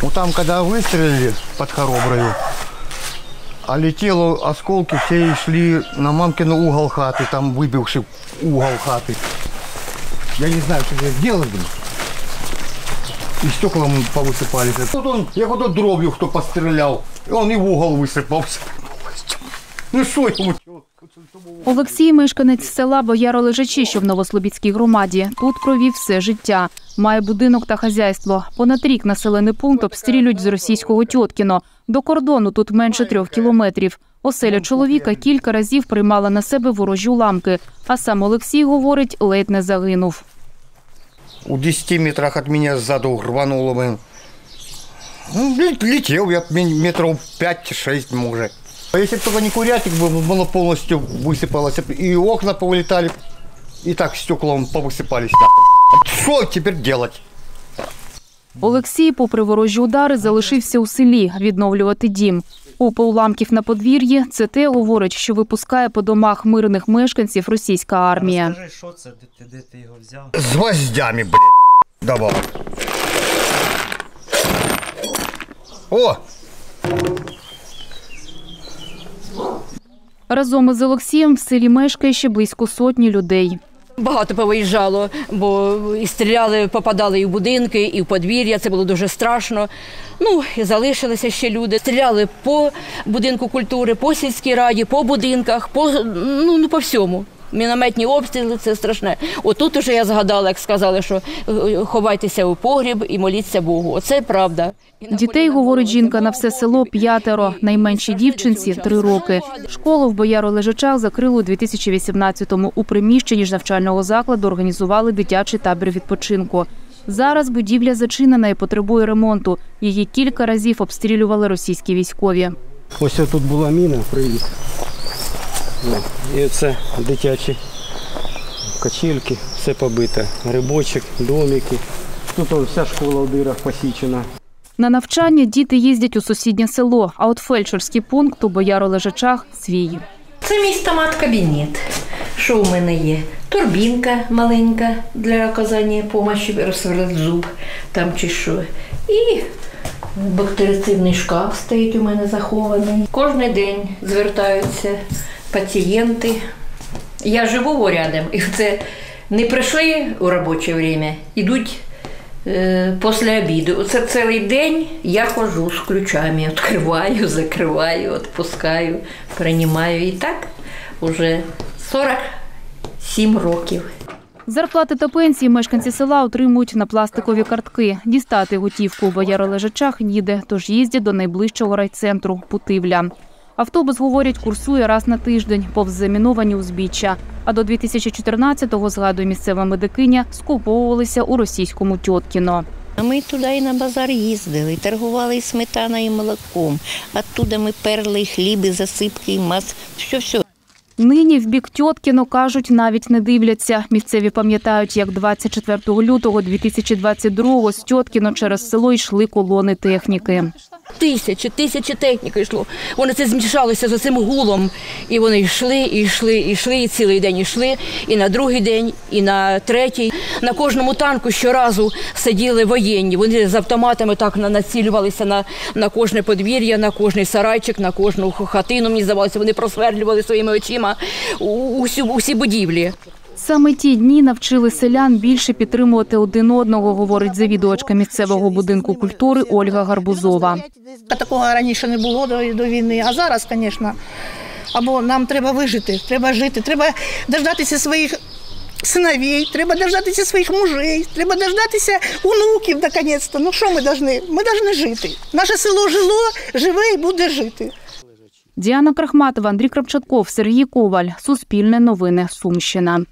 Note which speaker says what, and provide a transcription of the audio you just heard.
Speaker 1: Ну там, когда выстрелили под Хороброю, а летело осколки, все шли на мамкин угол хаты, там выбивший угол хаты. Я не знаю, что здесь делать. И стекла м повысыпались. Тут он, я вот дробью кто пострелял, и он и в угол высыпался. Ну ему делать?
Speaker 2: Олексій – мешканець села Бояролежачі, що в Новослобідській громаді. Тут провів все життя. Має будинок та хазяйство. Понад рік населений пункт обстрілюють з російського Тьоткіно. До кордону тут менше трьох кілометрів. Оселя чоловіка кілька разів приймала на себе ворожі уламки. А сам Олексій, говорить, ледь не загинув.
Speaker 1: У 10 метрах от меня сзаду рвануло. Ну, летел я ме- метров 5-6, может. А если бы только не курятик был, было полностью высыпалось, и окна повылетали, и так стеклом повысыпались. нахуй. Что теперь делать?
Speaker 2: Олексій, попри ворожі удари, залишився у селі відновлювати дім. Опа уламків на подвір'ї – це те, говорить, що випускає по домах мирних мешканців російська армія.
Speaker 3: Скажи, що це, де ти, де ти його взяв?
Speaker 1: С гвоздями, блядь, давал. О,
Speaker 2: Разом із Олексієм в селі мешкає ще близько сотні людей.
Speaker 4: Багато повиїжджало, бо і стріляли, попадали і в будинки, і в подвір'я. Це було дуже страшно. Ну і залишилися ще люди. Стріляли по будинку культури, по сільській раді, по будинках, по ну, ну по всьому. Мінометні обстріли це страшне. Отут уже я згадала, як сказали, що е, ховайтеся у погріб і моліться Богу. Оце правда.
Speaker 2: Дітей, говорить жінка, на все село п'ятеро. Найменшій дівчинці – три роки. Школу в Бояролежачах закрили у 2018-му. У приміщенні ж навчального закладу організували дитячий табір відпочинку. Зараз будівля зачинена і потребує ремонту. Її кілька разів обстрілювали російські військові.
Speaker 5: Ось тут була міна, привіт. І це дитячі качельки, все побите. Грибочок, домики. Тут вся школа в дирах посічена.
Speaker 2: На навчання діти їздять у сусіднє село, а от фельдшерський пункт у Бояролежачах – свій.
Speaker 6: Це мій стомат-кабінет. Що у мене є? Турбінка маленька для оказання допомоги, розсверлити зуб там чи що. І бактерицидний шкаф стоїть у мене захований. Кожен день звертаються пацієнти. Я живу рядом, і це не прийшли у робоче время, ідуть е, після обіду. Оце цілий день я ходжу з ключами, відкриваю, закриваю, відпускаю, приймаю. І так уже 47 років.
Speaker 2: Зарплати та пенсії мешканці села отримують на пластикові картки. Дістати готівку у бояролежачах ніде, тож їздять до найближчого райцентру – Путивля. Автобус, говорять, курсує раз на тиждень повз заміновані узбіччя. А до 2014-го, згадує місцева медикиня, скуповувалися у російському Тьоткіно.
Speaker 7: Ми туди і на базар їздили, торгували сметаною, і молоком. Оттуда ми перли і хліб, і засипки, і мас. Все-все.
Speaker 2: Нині в бік Тьоткіно, кажуть, навіть не дивляться. Місцеві пам'ятають, як 24 лютого 2022-го з Тьоткіно через село йшли колони техніки.
Speaker 4: Тисячі, тисячі техніки йшло. Вони це змішалося з цим гулом. І вони йшли, і йшли, і йшли, і цілий день йшли. І на другий день, і на третій. На кожному танку щоразу сиділи воєнні. Вони з автоматами так на- націлювалися на, на кожне подвір'я, на кожний сарайчик, на кожну хатину. Мені здавалося, вони просверлювали своїми очима у- усю, усі будівлі.
Speaker 2: Саме ті дні навчили селян більше підтримувати один одного, говорить завідувачка місцевого будинку культури Ольга Гарбузова.
Speaker 8: Такого раніше не було до, до війни. А зараз, звісно, або нам треба вижити, треба жити, треба дождатися своїх синовей, треба дождатися своїх мужей, треба дождатися онуків, наконець-то. Ну що ми повинні? Ми повинні жити. Наше село жило, живе і буде жити.
Speaker 2: Діана Крахматова, Андрій Кравчатков, Сергій Коваль. Суспільне новини. Сумщина.